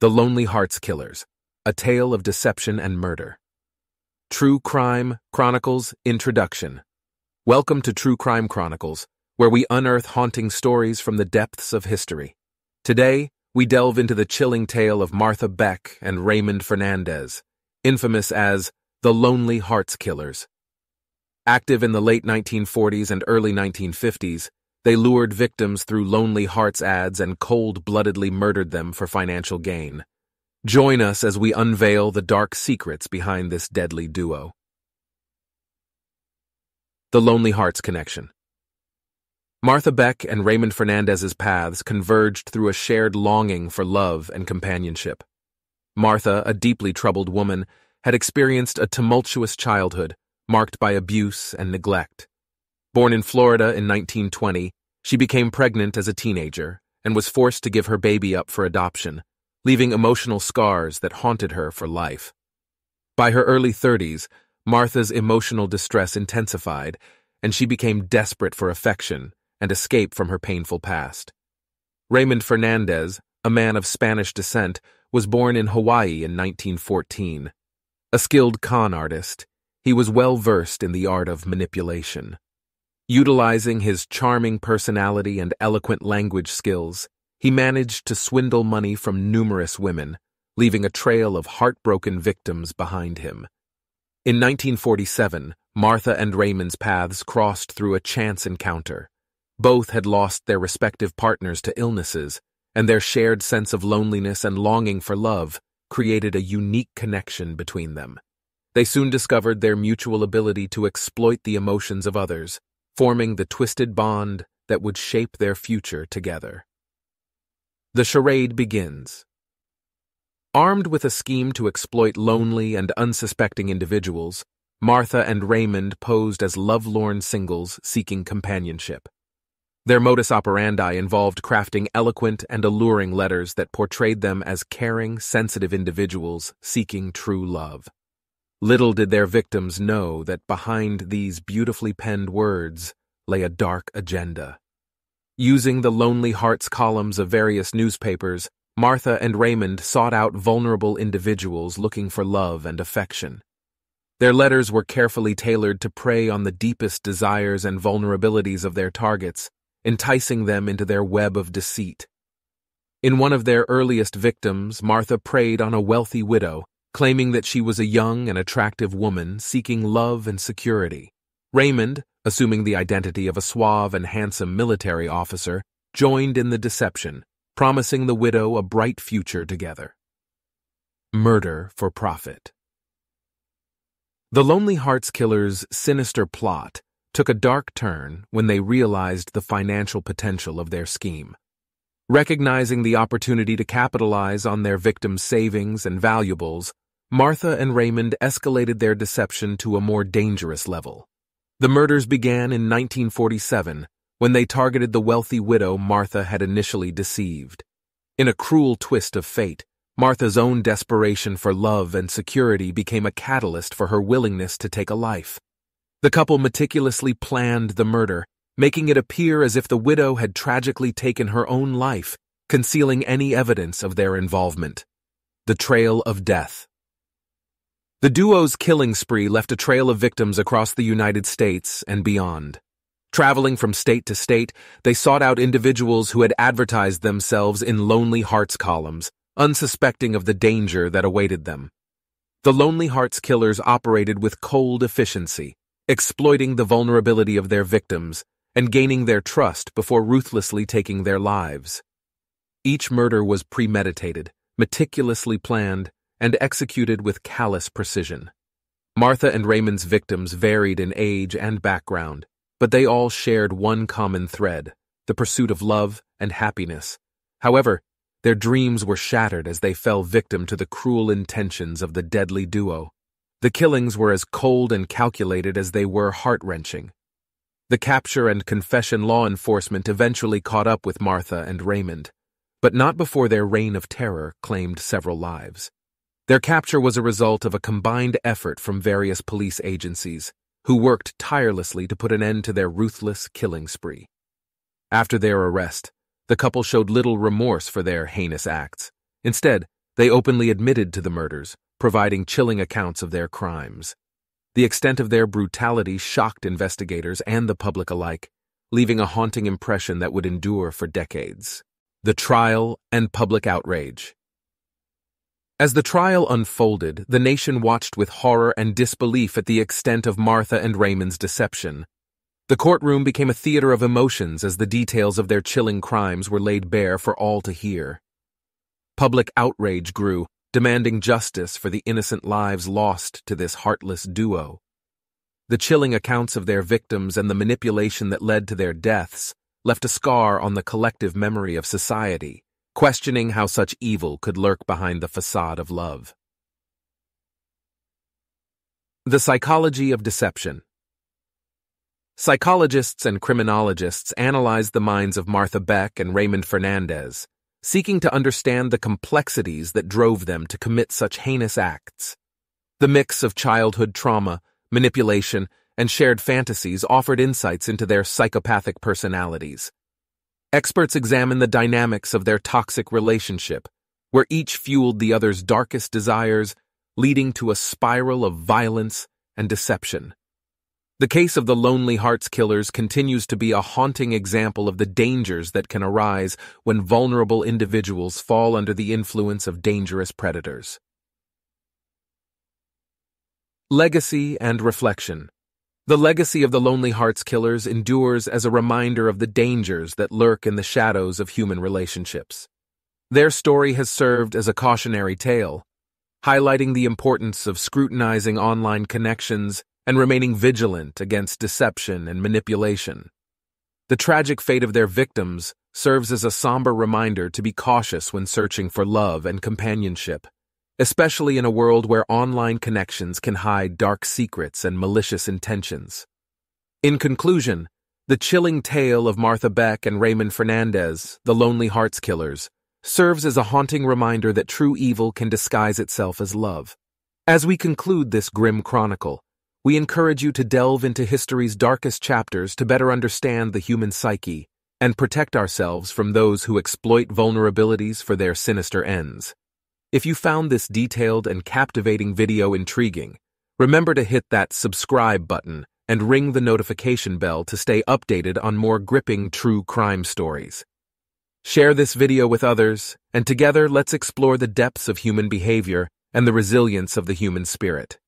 The Lonely Hearts Killers, a tale of deception and murder. True Crime Chronicles Introduction. Welcome to True Crime Chronicles, where we unearth haunting stories from the depths of history. Today, we delve into the chilling tale of Martha Beck and Raymond Fernandez, infamous as the Lonely Hearts Killers. Active in the late 1940s and early 1950s, they lured victims through Lonely Hearts ads and cold-bloodedly murdered them for financial gain. Join us as we unveil the dark secrets behind this deadly duo. The Lonely Hearts Connection Martha Beck and Raymond Fernandez's paths converged through a shared longing for love and companionship. Martha, a deeply troubled woman, had experienced a tumultuous childhood marked by abuse and neglect. Born in Florida in 1920, she became pregnant as a teenager and was forced to give her baby up for adoption, leaving emotional scars that haunted her for life. By her early 30s, Martha's emotional distress intensified, and she became desperate for affection and escape from her painful past. Raymond Fernandez, a man of Spanish descent, was born in Hawaii in 1914. A skilled con artist, he was well versed in the art of manipulation. Utilizing his charming personality and eloquent language skills, he managed to swindle money from numerous women, leaving a trail of heartbroken victims behind him. In 1947, Martha and Raymond's paths crossed through a chance encounter. Both had lost their respective partners to illnesses, and their shared sense of loneliness and longing for love created a unique connection between them. They soon discovered their mutual ability to exploit the emotions of others, forming the twisted bond that would shape their future together. The charade begins. Armed with a scheme to exploit lonely and unsuspecting individuals, Martha and Raymond posed as lovelorn singles seeking companionship. Their modus operandi involved crafting eloquent and alluring letters that portrayed them as caring, sensitive individuals seeking true love. Little did their victims know that behind these beautifully penned words lay a dark agenda. Using the Lonely Hearts columns of various newspapers, Martha and Raymond sought out vulnerable individuals looking for love and affection. Their letters were carefully tailored to prey on the deepest desires and vulnerabilities of their targets, enticing them into their web of deceit. In one of their earliest victims, Martha preyed on a wealthy widow claiming that she was a young and attractive woman seeking love and security. Raymond, assuming the identity of a suave and handsome military officer, joined in the deception, promising the widow a bright future together. Murder for profit. The Lonely Hearts Killer's sinister plot took a dark turn when they realized the financial potential of their scheme. Recognizing the opportunity to capitalize on their victims' savings and valuables, Martha and Raymond escalated their deception to a more dangerous level. The murders began in 1947 when they targeted the wealthy widow Martha had initially deceived. In a cruel twist of fate, Martha's own desperation for love and security became a catalyst for her willingness to take a life. The couple meticulously planned the murder, making it appear as if the widow had tragically taken her own life, concealing any evidence of their involvement. The Trail of Death the duo's killing spree left a trail of victims across the United States and beyond. Traveling from state to state, they sought out individuals who had advertised themselves in Lonely Hearts columns, unsuspecting of the danger that awaited them. The Lonely Hearts killers operated with cold efficiency, exploiting the vulnerability of their victims and gaining their trust before ruthlessly taking their lives. Each murder was premeditated, meticulously planned, and executed with callous precision. Martha and Raymond's victims varied in age and background, but they all shared one common thread the pursuit of love and happiness. However, their dreams were shattered as they fell victim to the cruel intentions of the deadly duo. The killings were as cold and calculated as they were heart wrenching. The capture and confession law enforcement eventually caught up with Martha and Raymond, but not before their reign of terror claimed several lives. Their capture was a result of a combined effort from various police agencies, who worked tirelessly to put an end to their ruthless killing spree. After their arrest, the couple showed little remorse for their heinous acts. Instead, They openly admitted to the murders, providing chilling accounts of their crimes. The extent of their brutality shocked investigators and the public alike, leaving a haunting impression that would endure for decades. The trial and public outrage. As the trial unfolded, the nation watched with horror and disbelief at the extent of Martha and Raymond's deception. The courtroom became a theater of emotions as the details of their chilling crimes were laid bare for all to hear. Public outrage grew, demanding justice for the innocent lives lost to this heartless duo. The chilling accounts of their victims and the manipulation that led to their deaths left a scar on the collective memory of society questioning how such evil could lurk behind the facade of love. The Psychology of Deception Psychologists and criminologists analyzed the minds of Martha Beck and Raymond Fernandez, seeking to understand the complexities that drove them to commit such heinous acts. The mix of childhood trauma, manipulation, and shared fantasies offered insights into their psychopathic personalities. Experts examine the dynamics of their toxic relationship, where each fueled the other's darkest desires, leading to a spiral of violence and deception. The case of the Lonely Hearts Killers continues to be a haunting example of the dangers that can arise when vulnerable individuals fall under the influence of dangerous predators. Legacy and Reflection the legacy of the Lonely Hearts Killers endures as a reminder of the dangers that lurk in the shadows of human relationships. Their story has served as a cautionary tale, highlighting the importance of scrutinizing online connections and remaining vigilant against deception and manipulation. The tragic fate of their victims serves as a somber reminder to be cautious when searching for love and companionship especially in a world where online connections can hide dark secrets and malicious intentions. In conclusion, the chilling tale of Martha Beck and Raymond Fernandez, the Lonely Hearts Killers, serves as a haunting reminder that true evil can disguise itself as love. As we conclude this grim chronicle, we encourage you to delve into history's darkest chapters to better understand the human psyche and protect ourselves from those who exploit vulnerabilities for their sinister ends. If you found this detailed and captivating video intriguing, remember to hit that subscribe button and ring the notification bell to stay updated on more gripping true crime stories. Share this video with others, and together let's explore the depths of human behavior and the resilience of the human spirit.